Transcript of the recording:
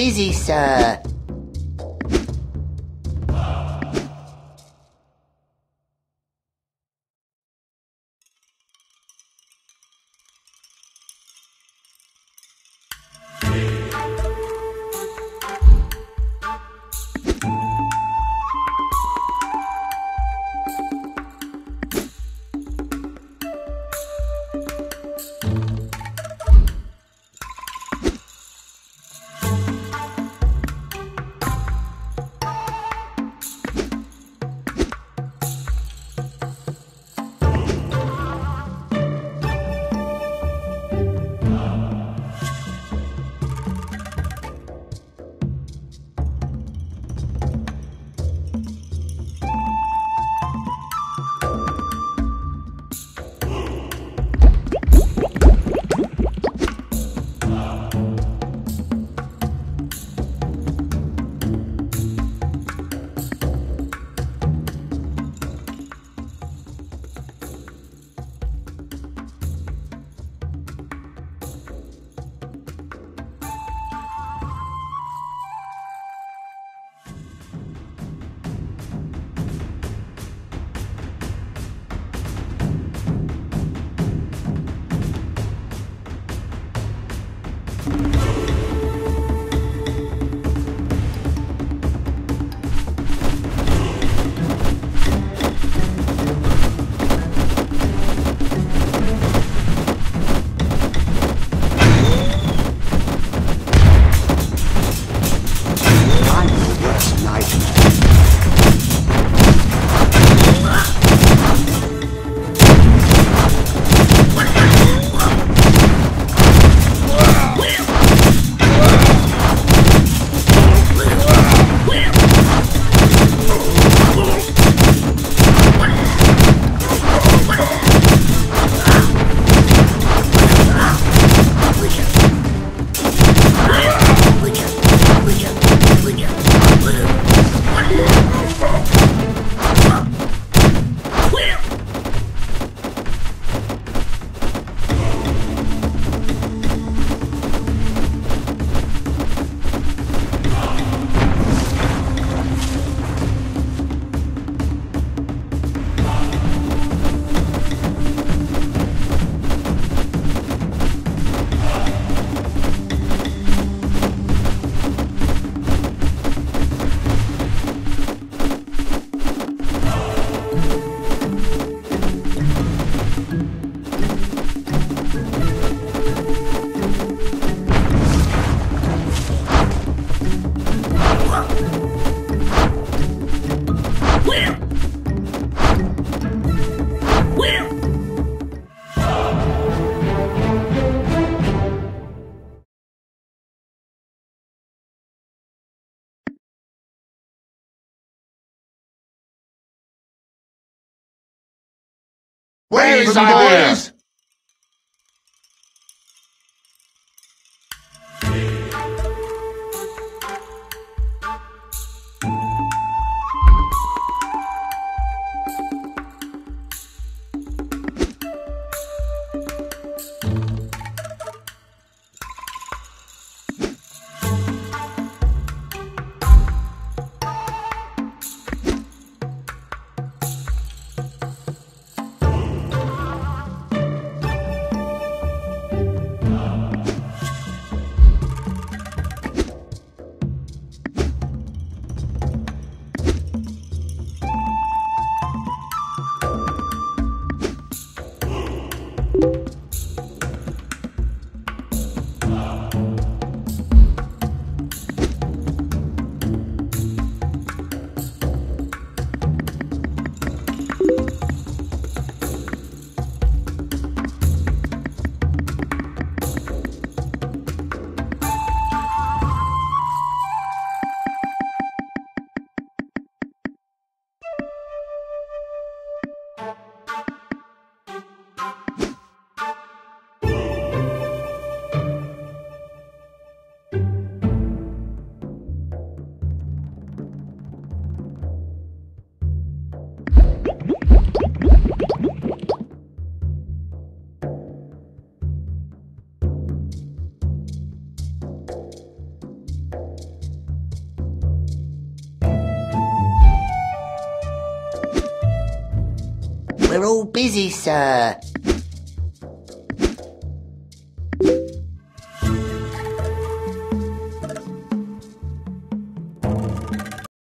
Busy, sir. Wait, boys! We're all busy, sir.